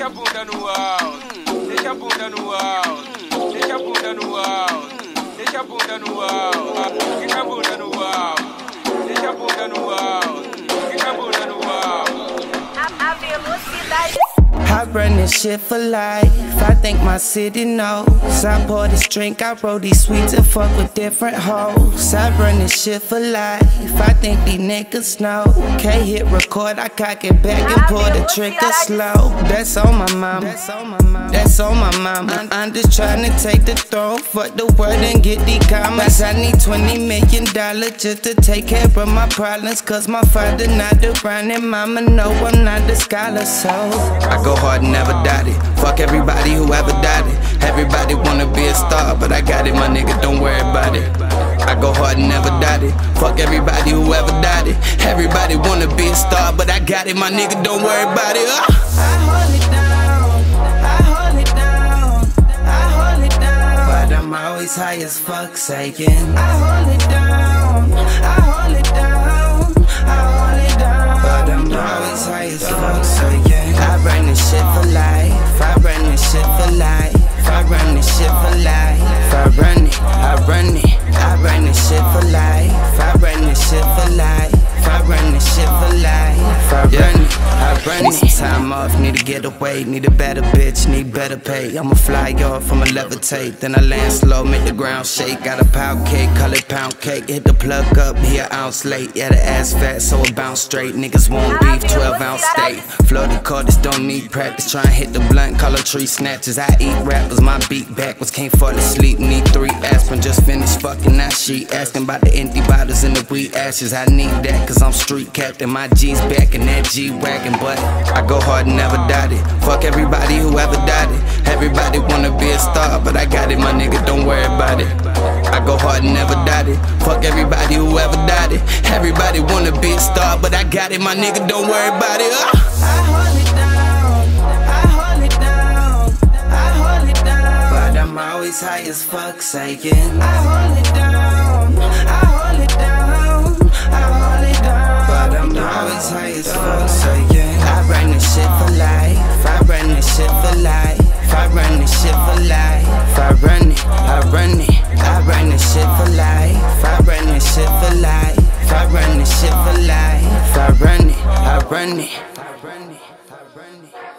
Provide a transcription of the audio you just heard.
Deixa a bunda no alto, deixa a bunda no alto, deixa a bunda no alto, I run this shit for life. I think my city knows. I pour this drink, I roll these sweets and fuck with different hoes. I run this shit for life. I think these niggas know. Can't hit record, I cock it back and pull the trigger slow. That's on my mama. That's on my mama. I'm just trying to take the throne, fuck the world and get the commas. I need 20 million dollars just to take care of my problems. Cause my father not around and mama know I'm not a scholar. So I go hard and never doubt it. Fuck everybody who ever doubted. Everybody wanna be a star, but I got it, my nigga, don't worry about it. I go hard and never doubt it. Fuck everybody who ever doubted. Everybody wanna be a star, but I got it, my nigga, don't worry about it. Uh. I hold it down, I hold it down, I hold it down. But I'm always high as fuck, saying I hold it down, it, Need some time off, need to get away, need a better bitch, need better pay. I'ma fly off, I'ma levitate, then I land slow, make the ground shake. Got a pound cake, call it pound cake. Hit the plug up, here ounce late. Yeah, the ass fat, so it bounce straight. Niggas won't beef, 12 ounce steak. Floaty corders don't need practice. Try and hit the blunt, call it tree snatches. I eat rappers, my beat backwards. Can't fall asleep, need three aspirin. Just finished fucking that shit. Asking about the empty bottles and the weed ashes. I need that, cause I'm street captain. My G's back in that G wagon, but I go hard and never doubt it. Fuck everybody who ever doubted. Everybody wanna be a star, but I got it, my nigga, don't worry about it. I go hard and never doubt it. Fuck everybody who ever doubted. Everybody wanna be a star, but I got it, my nigga, don't worry about it. Uh. I hold it down, I hold it down, I hold it down. But I'm always high as fuck, saying I hold it down, I shit for life. I run this shit for life. I run it, I run it, I run it, I run it.